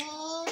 me.